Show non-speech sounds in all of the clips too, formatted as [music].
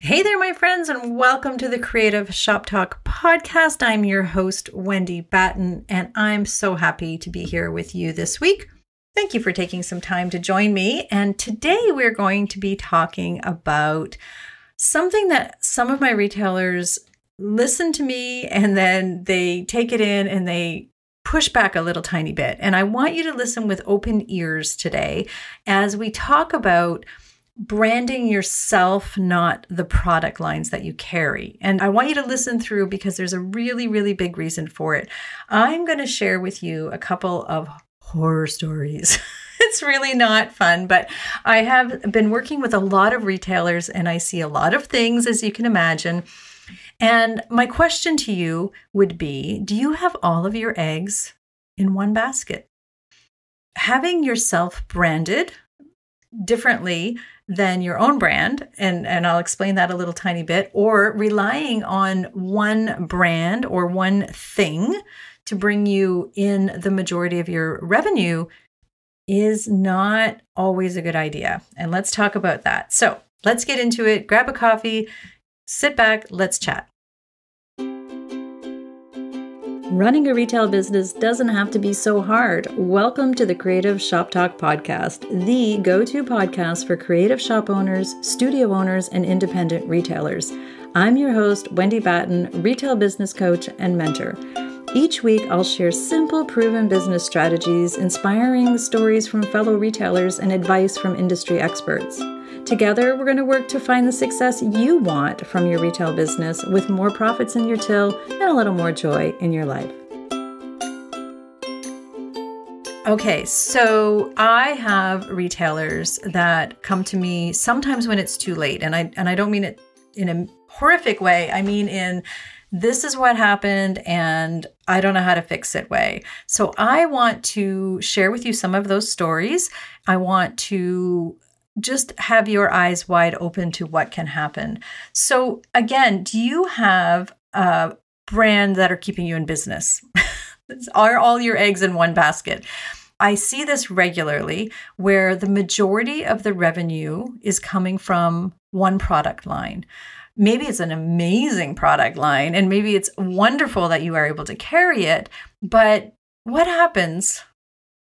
Hey there, my friends, and welcome to the Creative Shop Talk podcast. I'm your host, Wendy Batten, and I'm so happy to be here with you this week. Thank you for taking some time to join me. And today we're going to be talking about something that some of my retailers listen to me and then they take it in and they push back a little tiny bit. And I want you to listen with open ears today as we talk about branding yourself, not the product lines that you carry. And I want you to listen through because there's a really, really big reason for it. I'm going to share with you a couple of horror stories. [laughs] it's really not fun, but I have been working with a lot of retailers and I see a lot of things, as you can imagine. And my question to you would be Do you have all of your eggs in one basket? Having yourself branded differently than your own brand and and I'll explain that a little tiny bit or relying on one brand or one thing to bring you in the majority of your revenue is not always a good idea. And let's talk about that. So, let's get into it. Grab a coffee, sit back, let's chat. Running a retail business doesn't have to be so hard. Welcome to the Creative Shop Talk podcast, the go to podcast for creative shop owners, studio owners, and independent retailers. I'm your host, Wendy Batten, retail business coach and mentor. Each week, I'll share simple, proven business strategies, inspiring stories from fellow retailers, and advice from industry experts. Together, we're going to work to find the success you want from your retail business with more profits in your till and a little more joy in your life. Okay, so I have retailers that come to me sometimes when it's too late, and I and I don't mean it in a horrific way. I mean in this is what happened and I don't know how to fix it way. So I want to share with you some of those stories. I want to just have your eyes wide open to what can happen. So, again, do you have a brand that are keeping you in business? [laughs] are all your eggs in one basket? I see this regularly where the majority of the revenue is coming from one product line. Maybe it's an amazing product line and maybe it's wonderful that you are able to carry it, but what happens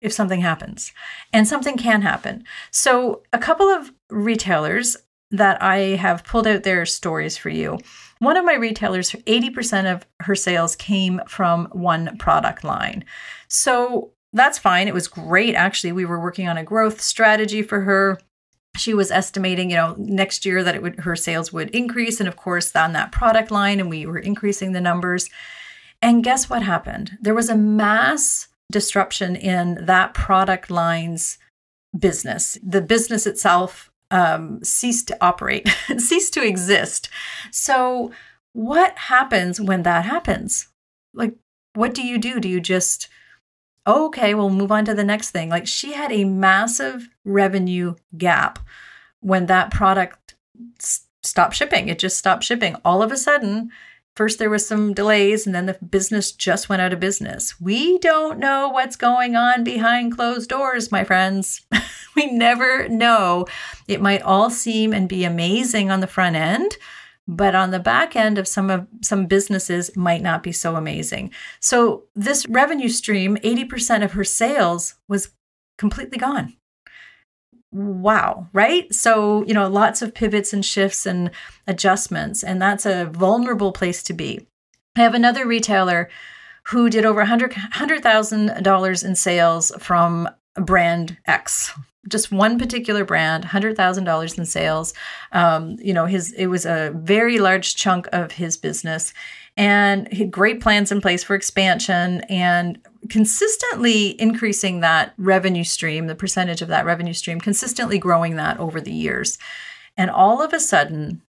if something happens. And something can happen. So, a couple of retailers that I have pulled out their stories for you. One of my retailers, 80% of her sales came from one product line. So, that's fine. It was great. Actually, we were working on a growth strategy for her. She was estimating, you know, next year that it would her sales would increase and of course on that product line and we were increasing the numbers. And guess what happened? There was a mass disruption in that product line's business. The business itself um, ceased to operate, [laughs] ceased to exist. So, what happens when that happens? Like, what do you do? Do you just, oh, okay, we'll move on to the next thing? Like, she had a massive revenue gap when that product stopped shipping. It just stopped shipping. All of a sudden, First, there was some delays, and then the business just went out of business. We don't know what's going on behind closed doors, my friends. [laughs] we never know. It might all seem and be amazing on the front end, but on the back end of some of some businesses might not be so amazing. So this revenue stream, 80% of her sales was completely gone wow, right? So, you know, lots of pivots and shifts and adjustments, and that's a vulnerable place to be. I have another retailer who did over $100,000 $100, in sales from brand X. Just one particular brand, hundred thousand dollars in sales. Um, you know, his it was a very large chunk of his business, and had great plans in place for expansion and consistently increasing that revenue stream, the percentage of that revenue stream, consistently growing that over the years. And all of a sudden,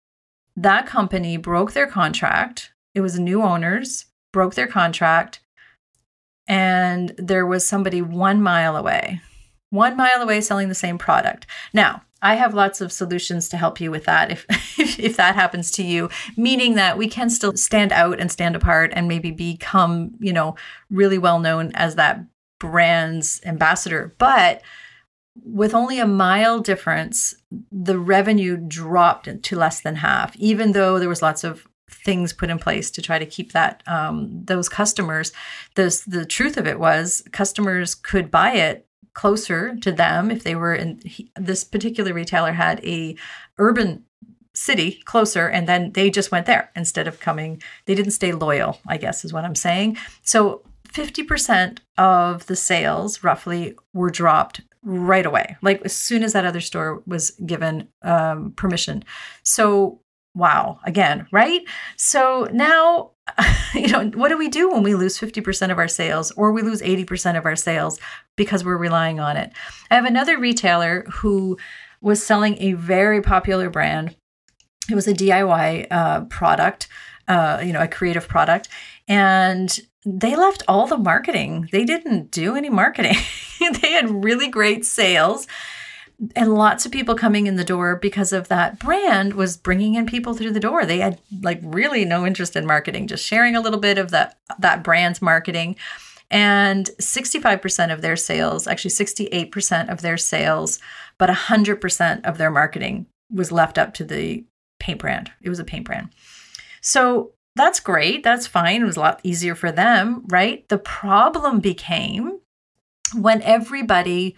that company broke their contract. It was new owners, broke their contract, and there was somebody one mile away, one mile away selling the same product. Now, I have lots of solutions to help you with that [laughs] if, if, that happens to you, meaning that we can still stand out and stand apart and maybe become, you know, really well known as that brand's ambassador. But with only a mild difference, the revenue dropped to less than half, even though there was lots of things put in place to try to keep that um, those customers. The the truth of it was customers could buy it closer to them if they were in he, this particular retailer had a urban city closer and then they just went there instead of coming. They didn't stay loyal i guess is what i'm saying. So 50% of the sales roughly were dropped right away like as soon as that other store was given um, permission. So wow again right? So now [laughs] you know what do we do when we lose 50% of our sales or we lose 80% of our sales because we're relying on it? I have another retailer who was selling a very popular brand. It was a diy uh, product uh, you know a creative product and they left all the marketing. They didn't do any marketing. [laughs] They had really great sales and lots of people coming in the door because of that brand was bringing in people through the door. They had like really no interest in marketing just sharing a little bit of that that brand's marketing. And 65% of their sales actually 68% of their sales but 100% of their marketing was left up to the paint brand. It was a paint brand. So that's great. That's fine. It was a lot easier for them right? The problem became when everybody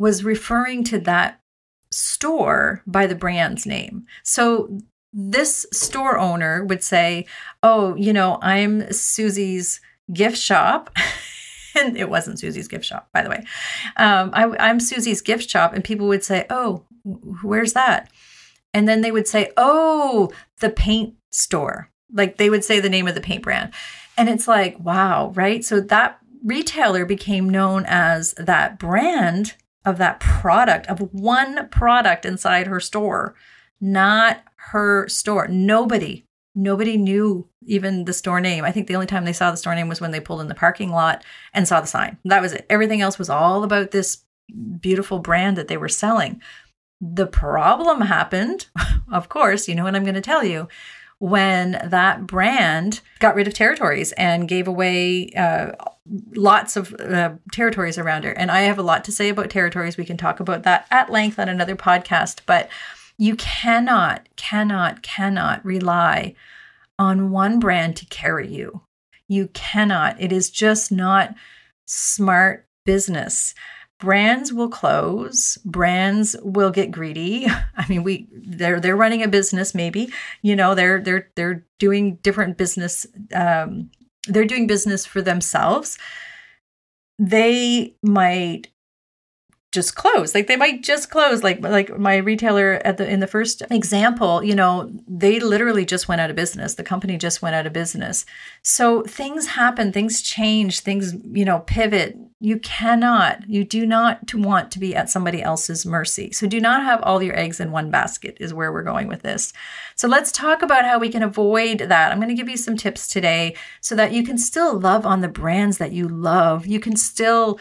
was referring to that store by the brand's name. So this store owner would say, Oh, you know, I'm Susie's gift shop. [laughs] and it wasn't Susie's gift shop, by the way. Um, I, am Susie's gift shop. And people would say, Oh, where's that? And then they would say, Oh, the paint store. Like they would say the name of the paint brand. And it's like, wow, right? So that retailer became known as that brand of that product, of one product inside her store, not her store. Nobody, nobody knew even the store name. I think the only time they saw the store name was when they pulled in the parking lot and saw the sign. That was it. Everything else was all about this beautiful brand that they were selling. The problem happened, [laughs] of course, you know what I'm going to tell you, when that brand got rid of territories and gave away uh, lots of uh, territories around her. And I have a lot to say about territories. We can talk about that at length on another podcast. But you cannot, cannot, cannot rely on one brand to carry you. You cannot. It is just not smart business brands will close. Brands will get greedy. [laughs] I mean we they're they're running a business maybe. You know they're they're they're doing different business um, they're doing business for themselves. They might just close. Like they might just close. Like like my retailer at the in the first example you know they literally just went out of business. The company just went out of business. So things happen. Things change. Things you know pivot. You cannot you do not want to be at somebody else's mercy. So do not have all your eggs in one basket is where we're going with this. So let's talk about how we can avoid that. I'm going to give you some tips today so that you can still love on the brands that you love. You can still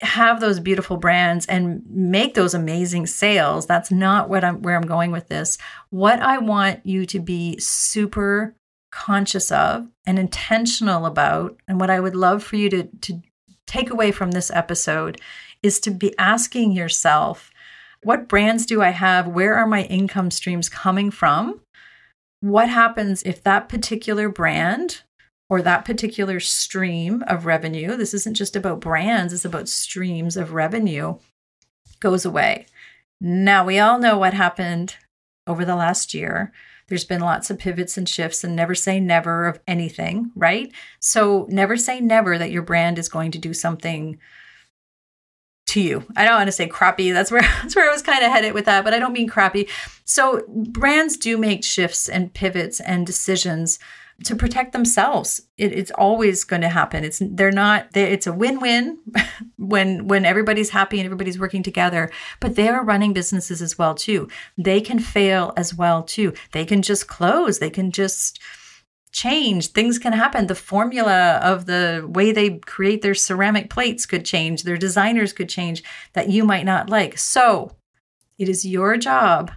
have those beautiful brands and make those amazing sales. That's not what I'm where I'm going with this. What I want you to be super conscious of and intentional about and what I would love for you to to take away from this episode is to be asking yourself what brands do I have? Where are my income streams coming from? What happens if that particular brand or that particular stream of revenue, this isn't just about brands, it's about streams of revenue, goes away. Now, we all know what happened over the last year. There's been lots of pivots and shifts, and never say never of anything, right? So, never say never that your brand is going to do something to you. I don't want to say crappy. That's where [laughs] that's where I was kind of headed with that, but I don't mean crappy. So brands do make shifts and pivots and decisions to protect themselves. It, it's always going to happen. It's they're not. They, it's a win-win [laughs] when when everybody's happy and everybody's working together. But they are running businesses as well too. They can fail as well too. They can just close. They can just change. Things can happen. The formula of the way they create their ceramic plates could change. Their designers could change that you might not like. So it is your job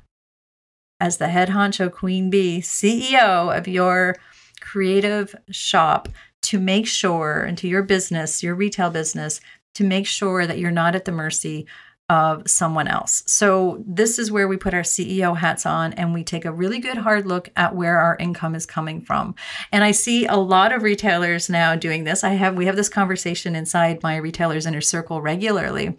as the head honcho queen bee CEO of your creative shop to make sure, and to your business, your retail business, to make sure that you're not at the mercy of someone else. So, this is where we put our CEO hats on and we take a really good hard look at where our income is coming from. And I see a lot of retailers now doing this. I have we have this conversation inside my retailers inner circle regularly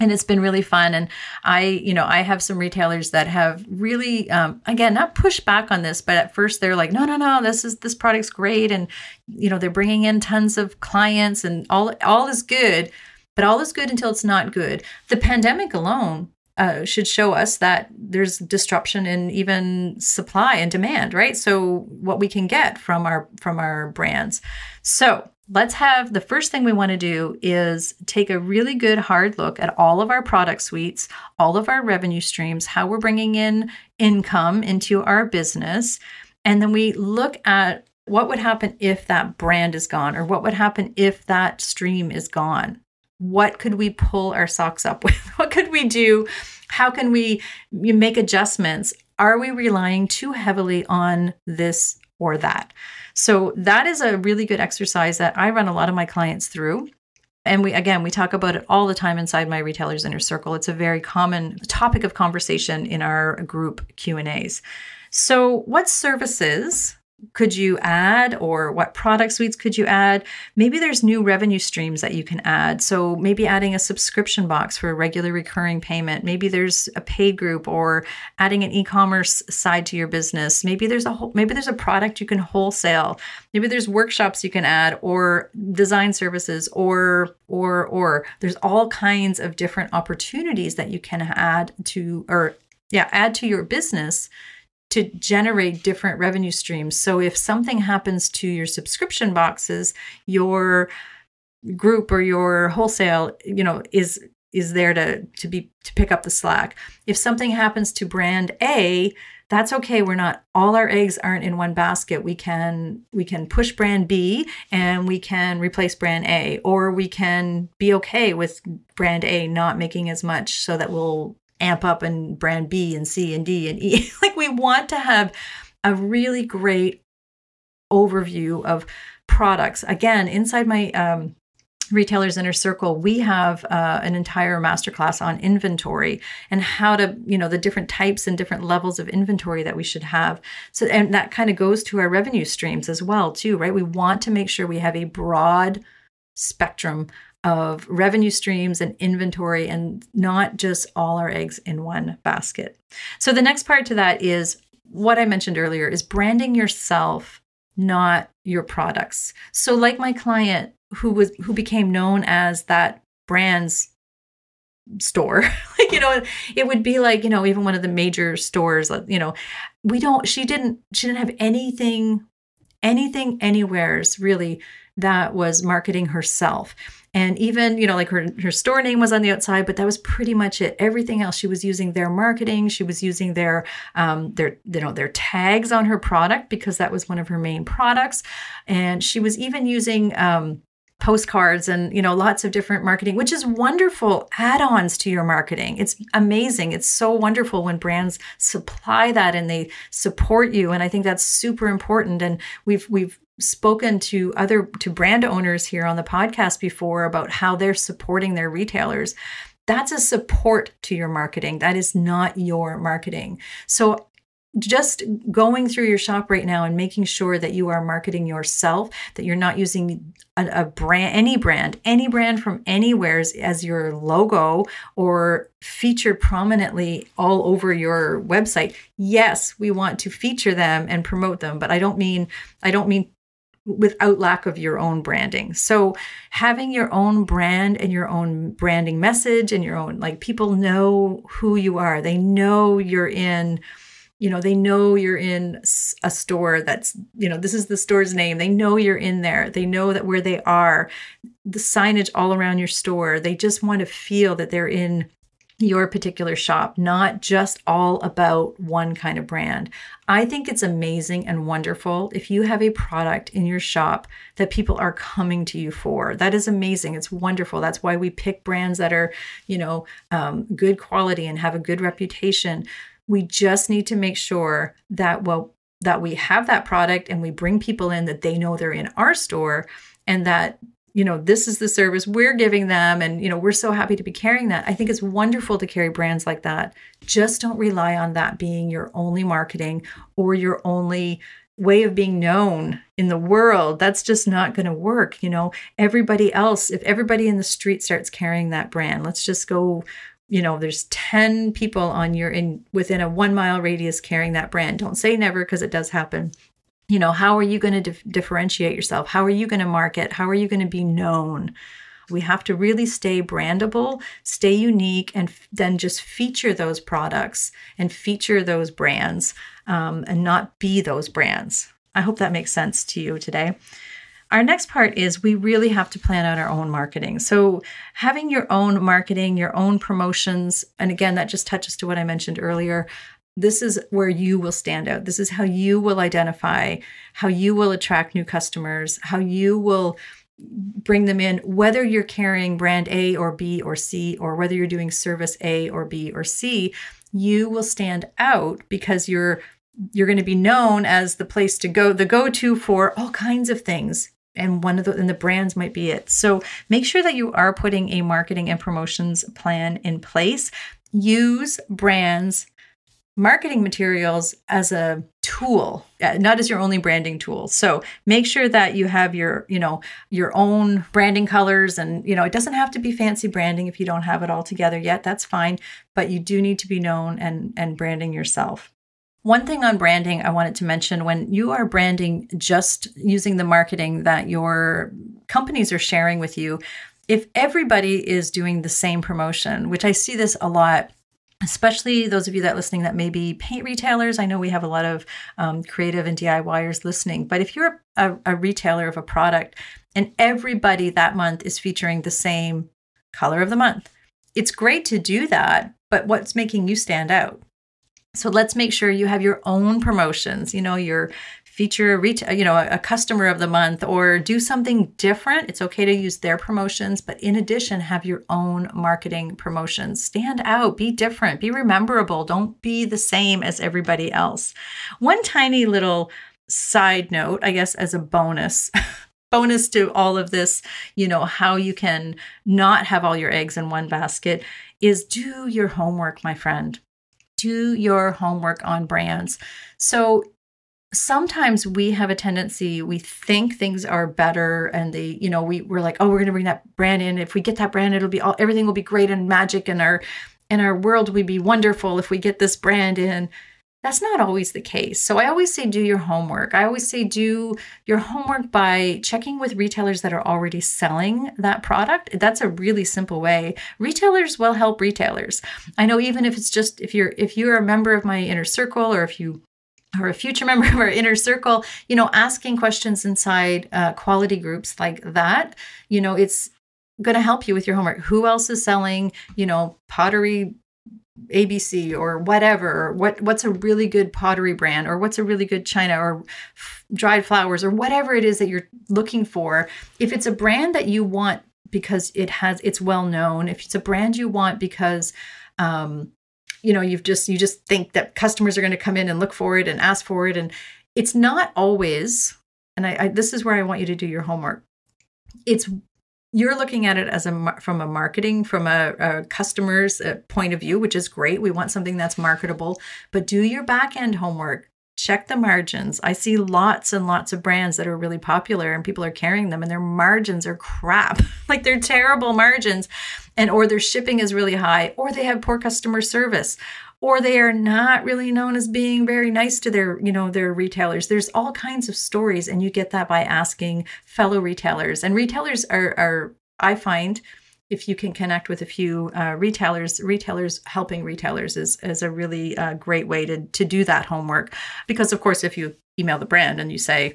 and it's been really fun. And i you know i have some retailers that have really um, again not pushed back on this but at first they're like no no no this is this product's great. And you know they're bringing in tons of clients and all all is good but all is good until it's not good. The pandemic alone uh, should show us that there's disruption in even supply and demand right? So what we can get from our from our brands. So let's have the first thing we want to do is take a really good hard look at all of our product suites, all of our revenue streams, how we're bringing in income into our business. And then we look at what would happen if that brand is gone or what would happen if that stream is gone. What could we pull our socks up [laughs] with? What could we do? How can we make adjustments? Are we relying too heavily on this or that? So that is a really good exercise that I run a lot of my clients through. And we again, we talk about it all the time inside my retailers inner circle. It's a very common topic of conversation in our group Q&As. So, what services could you add or what product suites could you add? Maybe there's new revenue streams that you can add. So maybe adding a subscription box for a regular recurring payment. Maybe there's a paid group or adding an e-commerce side to your business. Maybe there's a whole, maybe there's a product you can wholesale. Maybe there's workshops you can add or design services or or or. There's all kinds of different opportunities that you can add to or yeah add to your business to generate different revenue streams. So if something happens to your subscription boxes, your group or your wholesale, you know, is is there to to be to pick up the slack. If something happens to brand A, that's okay. We're not all our eggs aren't in one basket. We can we can push brand B and we can replace brand A or we can be okay with brand A not making as much so that we'll amp up and brand B and C and D and E. [laughs] like we want to have a really great overview of products. Again, inside my um, retailers inner circle we have uh, an entire masterclass on inventory and how to you know the different types and different levels of inventory that we should have so and that kind of goes to our revenue streams as well too right we want to make sure we have a broad spectrum of revenue streams and inventory and not just all our eggs in one basket. So the next part to that is what I mentioned earlier is branding yourself, not your products. So like my client who was who became known as that brand's store [laughs] like you know it would be like you know even one of the major stores you know we don't she didn't she didn't have anything anything anywheres really that was marketing herself. And even you know like her her store name was on the outside but that was pretty much it. Everything else she was using their marketing she was using their um their you know their tags on her product because that was one of her main products. And she was even using um postcards and you know lots of different marketing which is wonderful add-ons to your marketing. It's amazing. It's so wonderful when brands supply that and they support you and i think that's super important. And we've we've spoken to other to brand owners here on the podcast before about how they're supporting their retailers. That's a support to your marketing. That is not your marketing. So just going through your shop right now and making sure that you are marketing yourself that you're not using a, a brand any brand any brand from anywhere as your logo or featured prominently all over your website yes we want to feature them and promote them but i don't mean i don't mean without lack of your own branding. So having your own brand and your own branding message and your own like people know who you are. They know you're in you know, they know you're in a store that's, you know, this is the store's name. They know you're in there. They know that where they are, the signage all around your store. They just want to feel that they're in your particular shop, not just all about one kind of brand. I think it's amazing and wonderful if you have a product in your shop that people are coming to you for. That is amazing. It's wonderful. That's why we pick brands that are, you know, um, good quality and have a good reputation. We just need to make sure that, well, that we have that product and we bring people in that they know they're in our store and that you know, this is the service we're giving them. And, you know, we're so happy to be carrying that. I think it's wonderful to carry brands like that. Just don't rely on that being your only marketing or your only way of being known in the world that's just not going to work you know everybody else if everybody in the street starts carrying that brand let's just go you know there's 10 people on your in within a 1 mile radius carrying that brand. Don't say never because it does happen. You know how are you going to dif- differentiate yourself? How are you going to market? How are you going to be known? We have to really stay brandable, stay unique, and f- then just feature those products and feature those brands um, and not be those brands. I hope that makes sense to you today. Our next part is we really have to plan out our own marketing. So, having your own marketing, your own promotions, and again, that just touches to what I mentioned earlier. This is where you will stand out. This is how you will identify, how you will attract new customers, how you will bring them in, whether you're carrying brand A or B or C, or whether you're doing service A or B or C, you will stand out because you're you're going to be known as the place to go, the go-to for all kinds of things and one of the and the brands might be it. So make sure that you are putting a marketing and promotions plan in place. Use brands marketing materials as a tool uh, not as your only branding tool so make sure that you have your you know your own branding colors and you know it doesn't have to be fancy branding if you don't have it all together yet that's fine but you do need to be known and and branding yourself one thing on branding I wanted to mention when you are branding just using the marketing that your companies are sharing with you, if everybody is doing the same promotion, which I see this a lot especially those of you that listening that may be paint retailers. I know we have a lot of um, creative and DIYers listening, but if you're a, a, retailer of a product and everybody that month is featuring the same color of the month, it's great to do that. But what's making you stand out? So let's make sure you have your own promotions, you know, your feature reach you know, a, customer of the month or do something different. It's okay to use their promotions, but in addition, have your own marketing promotions. Stand out, be different, be rememberable. Don't be the same as everybody else. One tiny little side note, I guess, as a bonus. [laughs] bonus to all of this, you know, how you can not have all your eggs in one basket is do your homework, my friend do your homework on brands. So sometimes we have a tendency we think things are better and they you know we we're like oh we're going to bring that brand in. If we get that brand it'll be all everything will be great and magic and our and our world. Will be wonderful if we get this brand in that's not always the case. So I always say do your homework. I always say do your homework by checking with retailers that are already selling that product. That's a really simple way. Retailers will help retailers. I know even if it's just if you're if you're a member of my inner circle or if you or a future [laughs] member of our inner circle, you know, asking questions inside uh, quality groups like that, you know, it's going to help you with your homework. Who else is selling, you know, pottery ABC or whatever, or what what's a really good pottery brand or what's a really good china or f- dried flowers or whatever it is that you're looking for. If it's a brand that you want because it has it's well known, if it's a brand you want because um you know you've just you just think that customers are going to come in and look for it and ask for it and it's not always and I, I this is where I want you to do your homework. It's you're looking at it as a from a marketing from a, a customer's uh, point of view which is great. We want something that's marketable. But do your back end homework. Check the margins. I see lots and lots of brands that are really popular and people are carrying them and their margins are crap. [laughs] Like they're terrible margins. And or their shipping is really high or they have poor customer service or they are not really known as being very nice to their you know their retailers. There's all kinds of stories and you get that by asking fellow retailers. And retailers are are i find if you can connect with a few uh, retailers retailers helping retailers is, is a really uh, great way to, to do that homework. Because of course if you email the brand and you say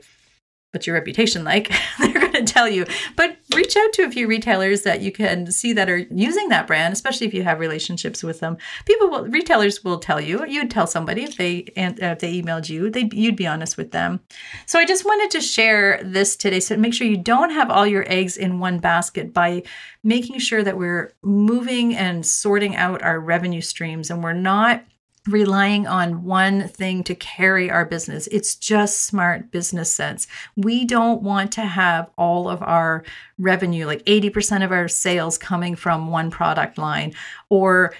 what's your reputation like? [laughs] They're going to tell you. But reach out to a few retailers that you can see that are using that brand especially if you have relationships with them. People will retailers will tell you. You'd tell somebody if they uh, if they emailed you they you'd be honest with them. So i just wanted to share this today. So make sure you don't have all your eggs in one basket by making sure that we're moving and sorting out our revenue streams and we're not relying on one thing to carry our business. It's just smart business sense. We don't want to have all of our revenue, like 80% of our sales coming from one product line or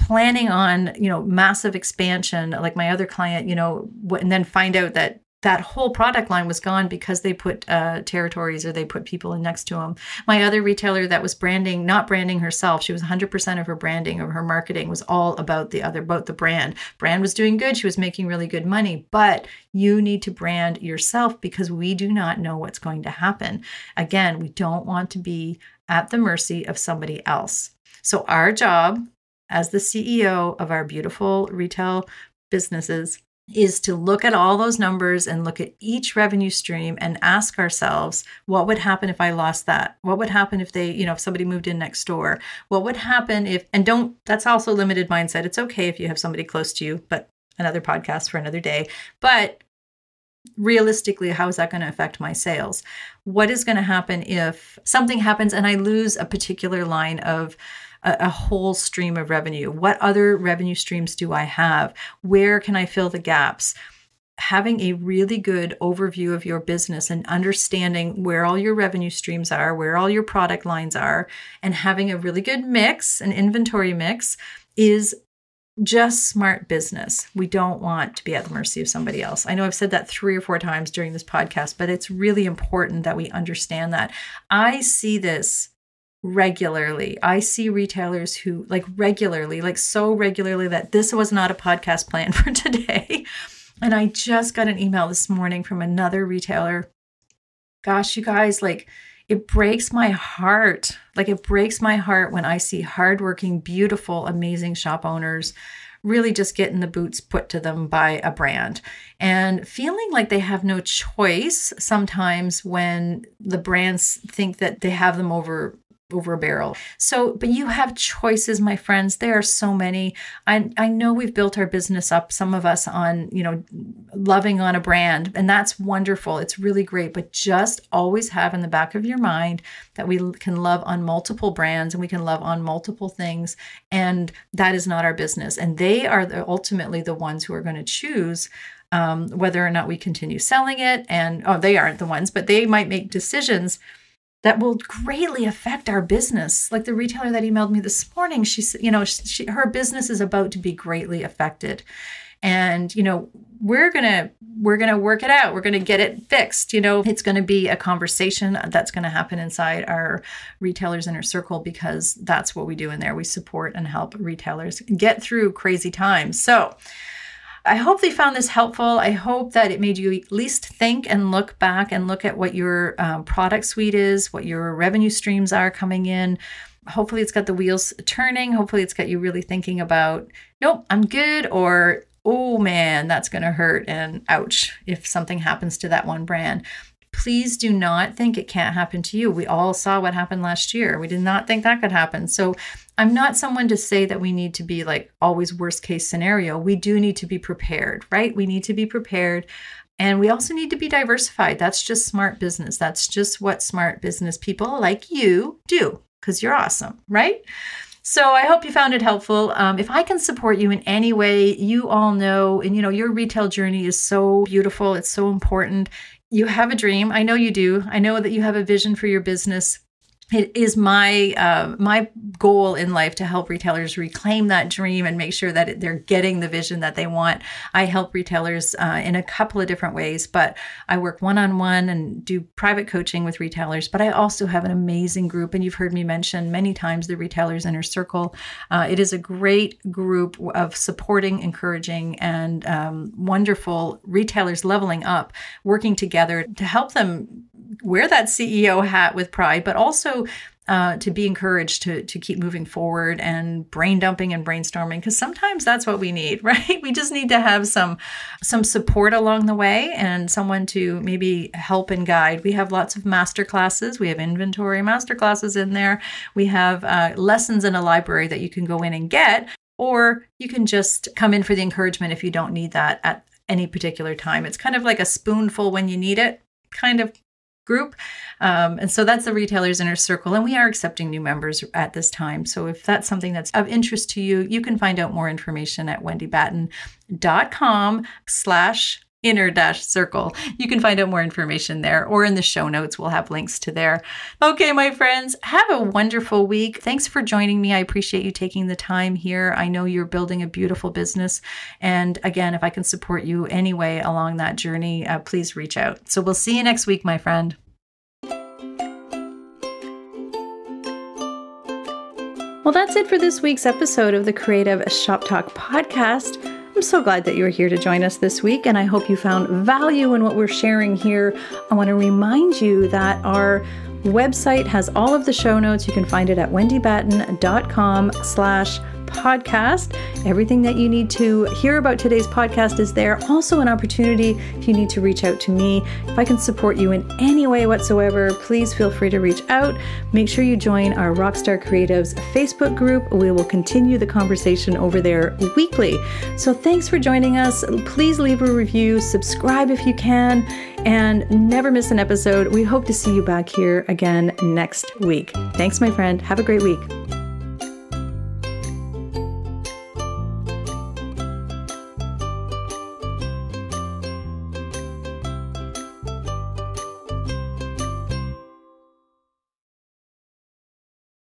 planning on, you know, massive expansion like my other client, you know, and then find out that that whole product line was gone because they put uh, territories or they put people in next to them. My other retailer that was branding, not branding herself, she was 100% of her branding, of her marketing was all about the other, about the brand. Brand was doing good. She was making really good money, but you need to brand yourself because we do not know what's going to happen. Again, we don't want to be at the mercy of somebody else. So our job as the CEO of our beautiful retail businesses is to look at all those numbers and look at each revenue stream and ask ourselves what would happen if i lost that? What would happen if they you know if somebody moved in next door? What would happen if and don't that's also limited mindset. It's okay if you have somebody close to you but another podcast for another day. But realistically how is that going to affect my sales? What is going to happen if something happens and i lose a particular line of a, a whole stream of revenue. What other revenue streams do I have? Where can I fill the gaps? having a really good overview of your business and understanding where all your revenue streams are, where all your product lines are, and having a really good mix, an inventory mix, is just smart business. We don't want to be at the mercy of somebody else. I know I've said that three or four times during this podcast, but it's really important that we understand that. I see this regularly. I see retailers who like regularly, like so regularly that this was not a podcast plan [laughs] for today. And I just got an email this morning from another retailer. Gosh, you guys, like it breaks my heart. Like it breaks my heart when I see hardworking, beautiful, amazing shop owners really just getting the boots put to them by a brand and feeling like they have no choice sometimes when the brands think that they have them over over a barrel. So, but you have choices, my friends. There are so many. I I know we've built our business up, some of us on, you know, loving on a brand, and that's wonderful. It's really great, but just always have in the back of your mind that we can love on multiple brands and we can love on multiple things, and that is not our business. And they are the, ultimately the ones who are going to choose um, whether or not we continue selling it. And oh, they aren't the ones, but they might make decisions that will greatly affect our business. Like the retailer that emailed me this morning, she said, you know, she, her business is about to be greatly affected. And, you know, we're going to we're going to work it out. We're going to get it fixed. You know, it's going to be a conversation that's going to happen inside our retailers inner circle because that's what we do in there. We support and help retailers get through crazy times. So, I hope they found this helpful. I hope that it made you at least think and look back and look at what your um, product suite is, what your revenue streams are coming in. Hopefully, it's got the wheels turning. Hopefully, it's got you really thinking about, nope, I'm good, or oh man, that's going to hurt, and ouch, if something happens to that one brand please do not think it can't happen to you. We all saw what happened last year. We did not think that could happen. So I'm not someone to say that we need to be like always worst case scenario. We do need to be prepared, right? We need to be prepared. And we also need to be diversified. That's just smart business. That's just what smart business people like you do because you're awesome, right? So I hope you found it helpful. Um, if I can support you in any way, you all know, and you know, your retail journey is so beautiful. It's so important you have a dream. I know you do. I know that you have a vision for your business it is my uh, my goal in life to help retailers reclaim that dream and make sure that they're getting the vision that they want. I help retailers uh, in a couple of different ways, but I work one on one and do private coaching with retailers. But I also have an amazing group, and you've heard me mention many times the Retailers Inner Circle. Uh, it is a great group of supporting, encouraging, and um, wonderful retailers leveling up, working together to help them wear that CEO hat with pride, but also uh, to be encouraged to to keep moving forward and brain dumping and brainstorming because sometimes that's what we need, [laughs] right? We just need to have some some support along the way and someone to maybe help and guide. We have lots of master classes. We have inventory master classes in there. We have uh, lessons in a library that you can go in and get, or you can just come in for the encouragement if you don't need that at any particular time. It's kind of like a spoonful when you need it kind of group. Um, and so that's the Retailers Inner Circle. And we are accepting new members at this time. So if that's something that's of interest to you, you can find out more information at wendybatten.com slash inner dash circle. You can find out more information there or in the show notes. We'll have links to there. Okay, my friends, have a wonderful week. Thanks for joining me. I appreciate you taking the time here. I know you're building a beautiful business. And again, if I can support you anyway along that journey, uh, please reach out. So we'll see you next week, my friend. Well, that's it for this week's episode of the Creative Shop Talk podcast. I'm so glad that you are here to join us this week, and I hope you found value in what we're sharing here. I want to remind you that our website has all of the show notes. You can find it at wendybatten.com slash podcast. Everything that you need to hear about today's podcast is there. Also, an opportunity if you need to reach out to me. If I can support you in any way whatsoever, please feel free to reach out. Make sure you join our Rockstar Creatives Facebook group. We will continue the conversation over there weekly. So, thanks for joining us. Please leave a review, subscribe if you can, and never miss an episode. We hope to see you back here again next week. Thanks, my friend. Have a great week.